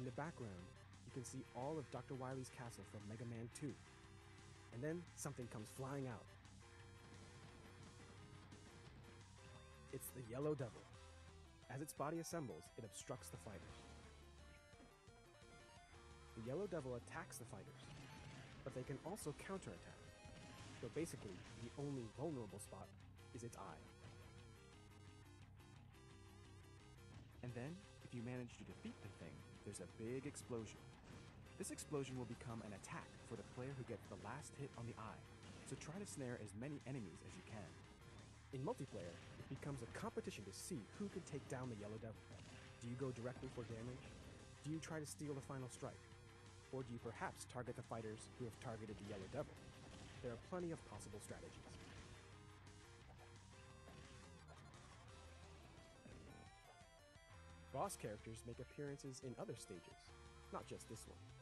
In the background, you can see all of Dr. Wily's castle from Mega Man 2. And then something comes flying out. It's the Yellow Devil. As its body assembles, it obstructs the fighters. The Yellow Devil attacks the fighters, but they can also counterattack. So basically, the only vulnerable spot is its eye. And then, if you manage to defeat the thing, there's a big explosion. This explosion will become an attack for the player who gets the last hit on the eye, so try to snare as many enemies as you can. In multiplayer, it becomes a competition to see who can take down the Yellow Devil. Do you go directly for damage? Do you try to steal the final strike? Or do you perhaps target the fighters who have targeted the Yellow Devil? There are plenty of possible strategies. Boss characters make appearances in other stages, not just this one.